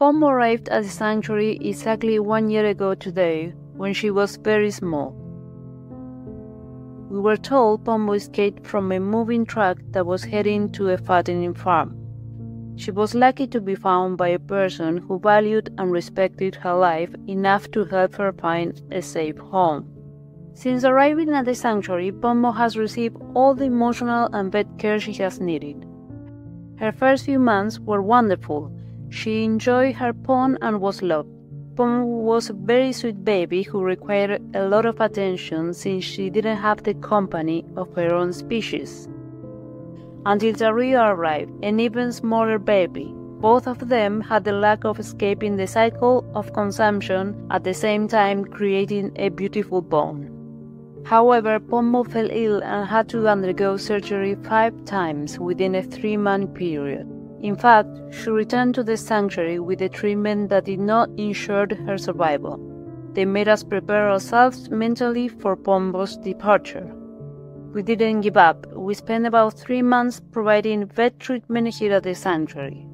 Pombo arrived at the sanctuary exactly one year ago today, when she was very small. We were told Pombo escaped from a moving truck that was heading to a fattening farm. She was lucky to be found by a person who valued and respected her life enough to help her find a safe home. Since arriving at the sanctuary, Pombo has received all the emotional and vet care she has needed. Her first few months were wonderful. She enjoyed her pond and was loved. Pombo was a very sweet baby who required a lot of attention since she didn't have the company of her own species. Until Dario arrived, an even smaller baby. Both of them had the luck of escaping the cycle of consumption at the same time creating a beautiful bond. However, Pombo fell ill and had to undergo surgery five times within a three month period. In fact, she returned to the sanctuary with a treatment that did not ensure her survival. They made us prepare ourselves mentally for Pombo's departure. We didn't give up. We spent about three months providing vet treatment here at the sanctuary.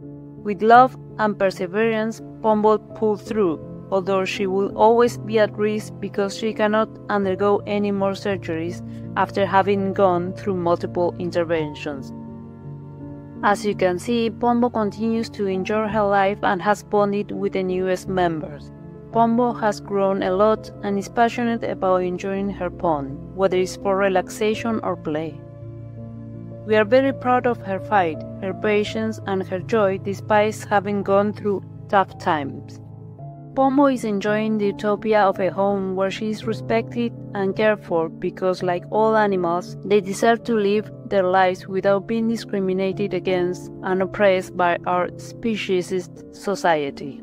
With love and perseverance, Pombo pulled through, although she will always be at risk because she cannot undergo any more surgeries after having gone through multiple interventions. As you can see, Pombo continues to enjoy her life and has bonded with the newest members. Pombo has grown a lot and is passionate about enjoying her pond, whether it's for relaxation or play. We are very proud of her fight, her patience, and her joy despite having gone through tough times. Pombo is enjoying the utopia of a home where she is respected and cared for because, like all animals, they deserve to live their lives without being discriminated against and oppressed by our speciesist society.